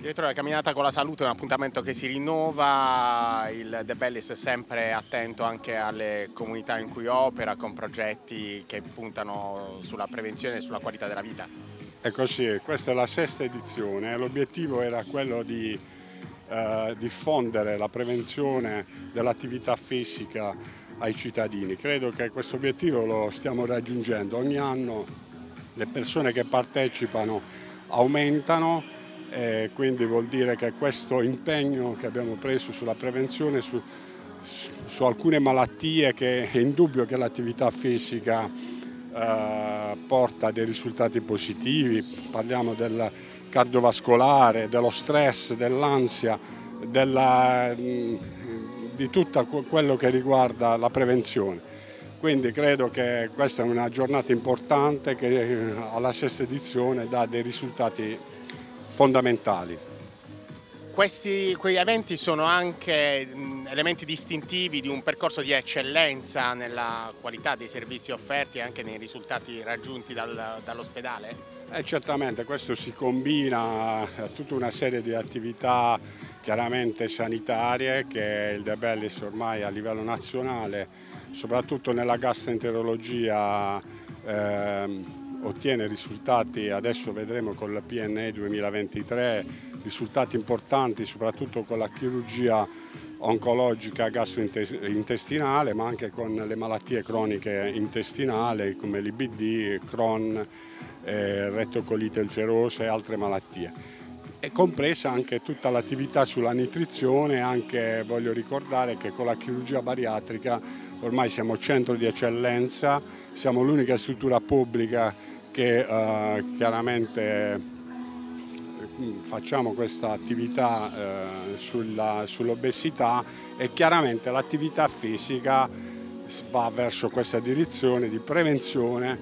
Direttore, la camminata con la salute è un appuntamento che si rinnova, il De Bellis è sempre attento anche alle comunità in cui opera con progetti che puntano sulla prevenzione e sulla qualità della vita. Così, questa è la sesta edizione, l'obiettivo era quello di eh, diffondere la prevenzione dell'attività fisica ai cittadini. Credo che questo obiettivo lo stiamo raggiungendo, ogni anno le persone che partecipano aumentano e quindi vuol dire che questo impegno che abbiamo preso sulla prevenzione su, su alcune malattie che è indubbio che l'attività fisica eh, porta dei risultati positivi, parliamo del cardiovascolare, dello stress, dell'ansia, di tutto quello che riguarda la prevenzione. Quindi credo che questa è una giornata importante che alla sesta edizione dà dei risultati fondamentali. Questi, quegli eventi sono anche elementi distintivi di un percorso di eccellenza nella qualità dei servizi offerti e anche nei risultati raggiunti dal, dall'ospedale? Eh, certamente, questo si combina a tutta una serie di attività chiaramente sanitarie che il De Bellis ormai a livello nazionale, soprattutto nella gastroenterologia, eh, ottiene risultati, adesso vedremo con la PNE 2023, risultati importanti soprattutto con la chirurgia oncologica gastrointestinale ma anche con le malattie croniche intestinali come l'IBD, Crohn, eh, rettocolite ulcerosa e altre malattie. È compresa anche tutta l'attività sulla nutrizione, anche voglio ricordare che con la chirurgia bariatrica ormai siamo centro di eccellenza, siamo l'unica struttura pubblica che eh, chiaramente mm, facciamo questa attività eh, sull'obesità e chiaramente l'attività fisica va verso questa direzione di prevenzione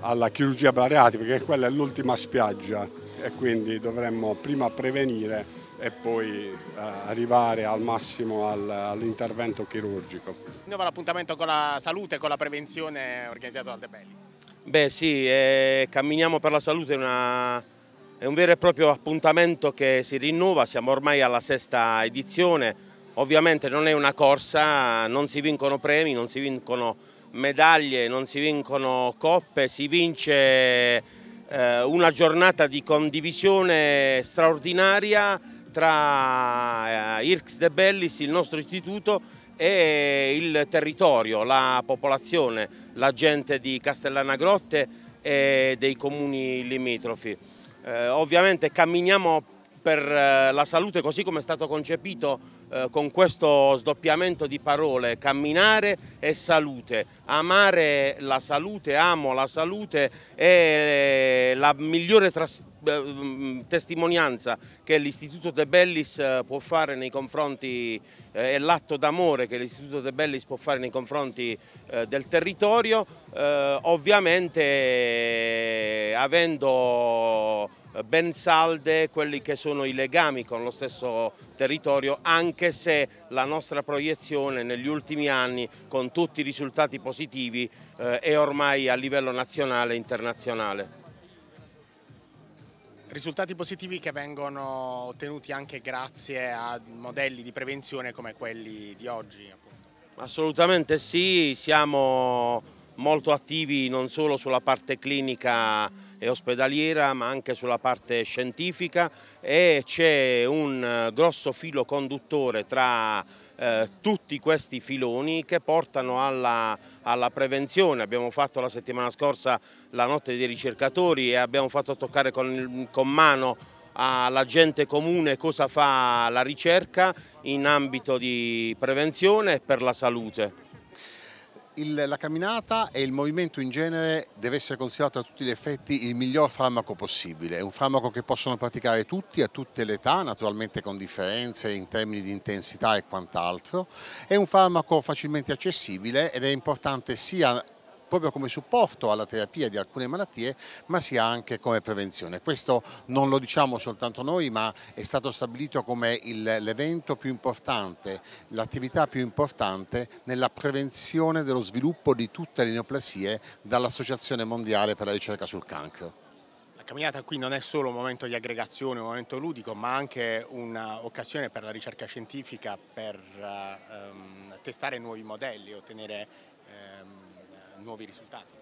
alla chirurgia bariatrica perché quella è l'ultima spiaggia e quindi dovremmo prima prevenire e poi eh, arrivare al massimo al, all'intervento chirurgico. Nuovo l'appuntamento con la salute e con la prevenzione organizzato dal De Bellis. Beh sì, eh, Camminiamo per la Salute è, una, è, un vero e proprio appuntamento che si rinnova, siamo ormai alla sesta edizione, ovviamente non è una corsa, non si vincono premi, non si vincono medaglie, non si vincono coppe, si vince eh, una giornata di condivisione straordinaria tra eh, IRCS De Bellis, il nostro istituto, e il territorio, la popolazione, la gente di Castellana Grotte e dei comuni limitrofi. Eh, ovviamente camminiamo per eh, la salute così come è stato concepito eh, con questo sdoppiamento di parole, camminare e salute, amare la salute, amo la salute è la migliore eh, testimonianza che l'Istituto De Bellis eh, può fare nei confronti, eh, è l'atto d'amore che l'Istituto De Bellis può fare nei confronti del territorio, ovviamente avendo ben salde quelli che sono i legami con lo stesso territorio, anche se la nostra proiezione negli ultimi anni, con tutti i risultati positivi, è ormai a livello nazionale e internazionale. Risultati positivi che vengono ottenuti anche grazie a modelli di prevenzione come quelli di oggi. Appunto. Assolutamente sì, siamo molto attivi non solo sulla parte clinica e ospedaliera ma anche sulla parte scientifica e c'è un grosso filo conduttore tra eh, tutti questi filoni che portano alla, alla, prevenzione. Abbiamo fatto la settimana scorsa la notte dei ricercatori e abbiamo fatto toccare con, con mano alla gente comune cosa fa la ricerca in ambito di prevenzione e per la salute. Il, la camminata e il movimento in genere deve essere considerato a tutti gli effetti il miglior farmaco possibile, è un farmaco che possono praticare tutti a tutte le età, naturalmente con differenze in termini di intensità e quant'altro, è un farmaco facilmente accessibile ed è importante sia proprio come supporto alla terapia di alcune malattie, ma sia anche come prevenzione. Questo non lo diciamo soltanto noi, ma è stato stabilito come l'evento più importante, l'attività più importante nella prevenzione dello sviluppo di tutte le neoplasie dall'Associazione Mondiale per la ricerca sul cancro. La camminata qui non è solo un momento di aggregazione, un momento ludico, ma anche un'occasione per la ricerca scientifica, per ehm, testare nuovi modelli, ottenere ehm, nuovi risultati.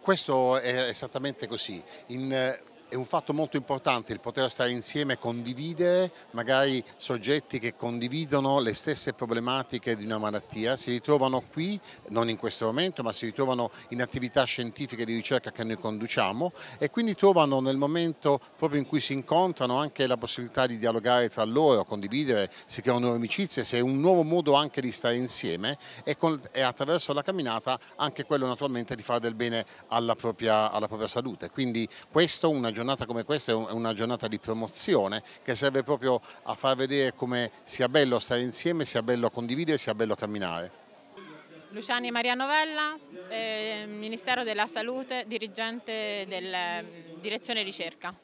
Questo è esattamente così. In, è un fatto molto importante il poter stare insieme e condividere, magari soggetti che condividono le stesse problematiche di una malattia, si ritrovano qui, non in questo momento, ma si ritrovano in attività scientifiche di ricerca che noi conduciamo e quindi trovano nel momento proprio in cui si incontrano anche la possibilità di dialogare tra loro, condividere, si creano nuove amicizie, se è un nuovo modo anche di stare insieme e, con, e attraverso la camminata anche quello naturalmente di fare del bene alla propria, alla propria salute. Quindi questo una giornata come questa è una giornata di promozione che serve proprio a far vedere come sia bello stare insieme, sia bello condividere, sia bello camminare. Luciani Maria Novella, eh, Ministero della Salute, dirigente della mm, Direzione Ricerca.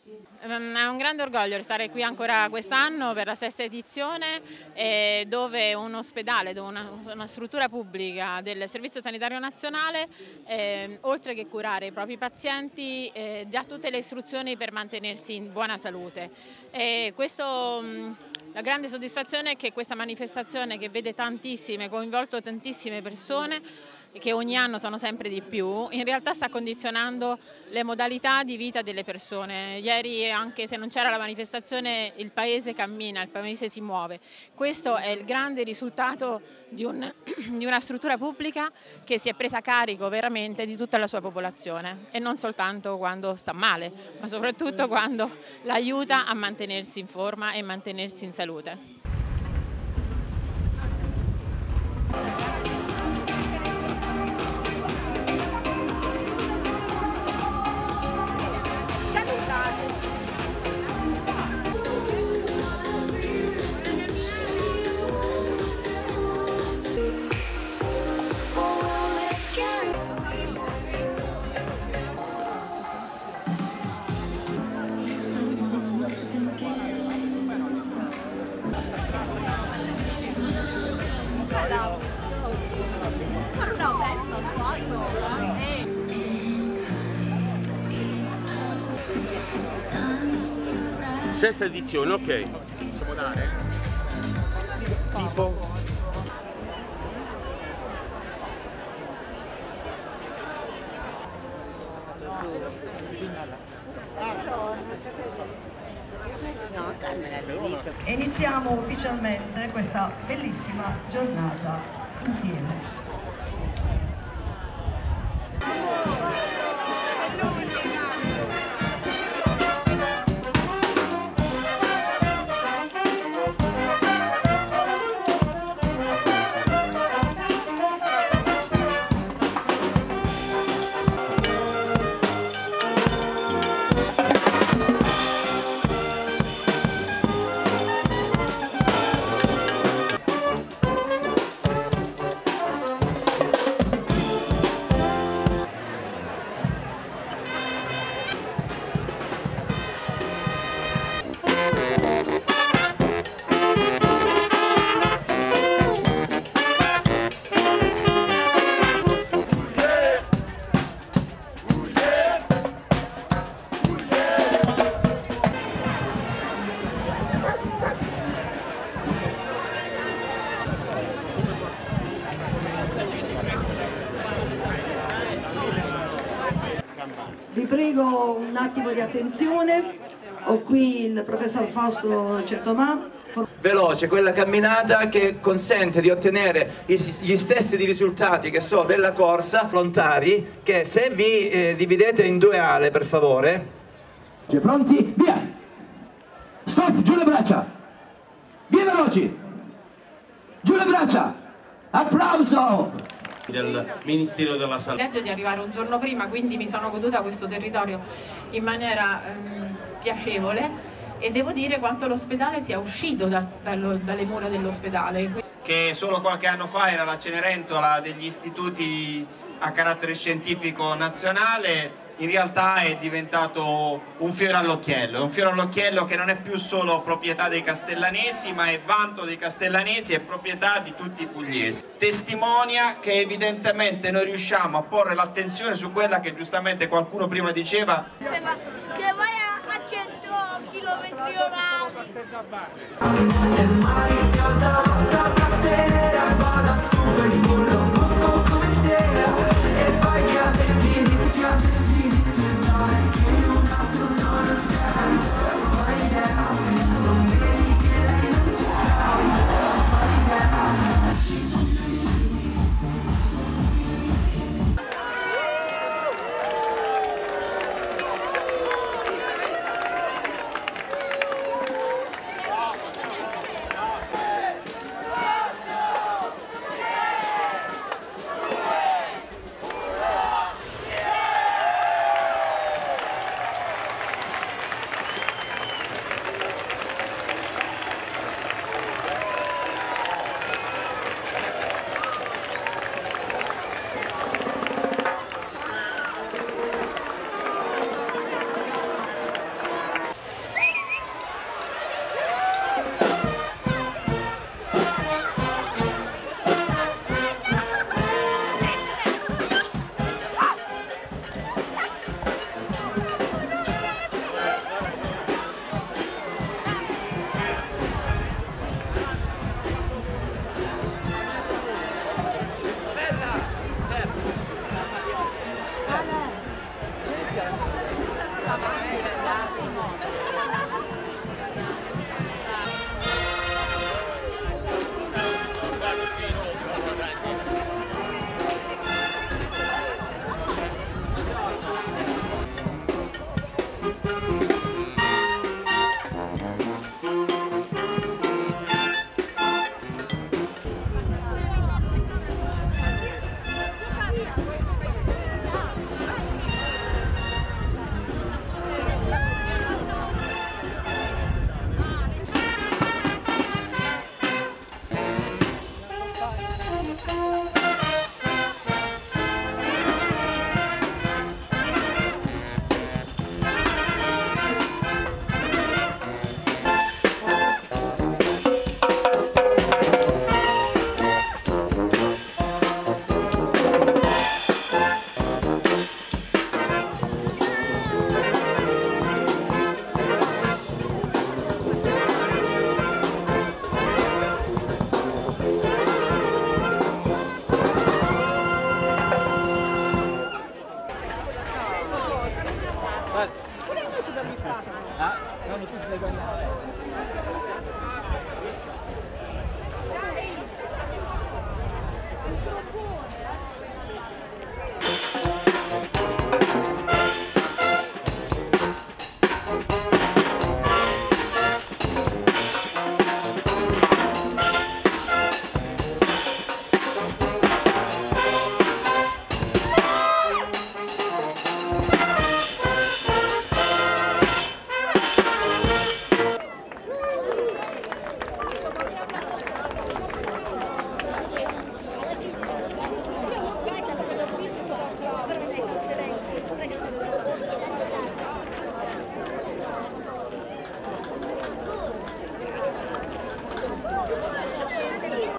Ehm, è un grande orgoglio stare qui ancora quest'anno per la sesta edizione eh, dove un ospedale, dove una, una, struttura pubblica del Servizio Sanitario Nazionale, eh, oltre che curare i propri pazienti, eh, dà tutte le istruzioni per mantenersi in buona salute. questo, mh, la grande soddisfazione è che questa manifestazione che vede tantissime, coinvolto tantissime persone, che ogni anno sono sempre di più, in realtà sta condizionando le modalità di vita delle persone. Ieri, anche se non c'era la manifestazione, il paese cammina, il paese si muove. Questo è il grande risultato di, un, di una struttura pubblica che si è presa carico veramente di tutta la sua popolazione e non soltanto quando sta male, ma soprattutto quando l'aiuta a mantenersi in forma e mantenersi in salute. Sesta edizione, ok. Possiamo dare? Tipo? Iniziamo ufficialmente questa bellissima giornata insieme. Vi prego un attimo di attenzione, ho qui il professor Fausto Certomà. Veloce, quella camminata che consente di ottenere gli stessi risultati che so della corsa, volontari, che se vi eh, dividete in due ale per favore. Pronti? Via! Stop, giù le braccia! Via veloci! Giù le braccia! Applauso! Del Ministero della Salute. Legge di arrivare un giorno prima, quindi mi sono goduta questo territorio in maniera ehm, piacevole e devo dire quanto l'ospedale sia uscito da, dallo, dalle mura dell'ospedale. Che solo qualche anno fa era la Cenerentola degli istituti a carattere scientifico nazionale in realtà è diventato un fiore all'occhiello, è un fiore all'occhiello che non è più solo proprietà dei castellanesi ma è vanto dei castellanesi e proprietà di tutti i pugliesi. Testimonia che evidentemente noi riusciamo a porre l'attenzione su quella che giustamente qualcuno prima diceva meridionali. È maliziosa rossa catena Guarda Ah, non tutti